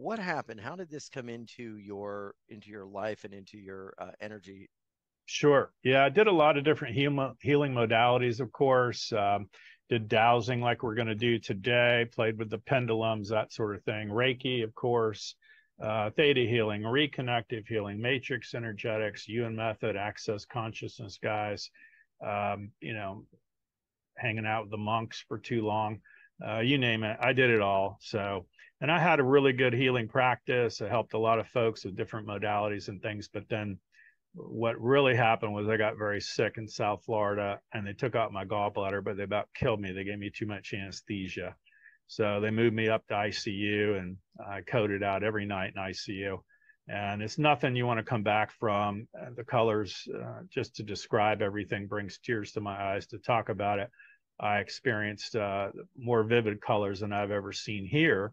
what happened? How did this come into your into your life and into your uh, energy? Sure. Yeah, I did a lot of different heal- healing modalities, of course. Um, did dowsing like we're going to do today, played with the pendulums, that sort of thing. Reiki, of course, uh, theta healing, reconnective healing, matrix energetics, Yuen method, access consciousness guys, um, you know, hanging out with the monks for too long, uh, you name it. I did it all. So, and I had a really good healing practice. I helped a lot of folks with different modalities and things, but then what really happened was I got very sick in South Florida and they took out my gallbladder, but they about killed me. They gave me too much anesthesia. So they moved me up to ICU and I coded out every night in ICU. And it's nothing you want to come back from. The colors, uh, just to describe everything, brings tears to my eyes to talk about it. I experienced uh, more vivid colors than I've ever seen here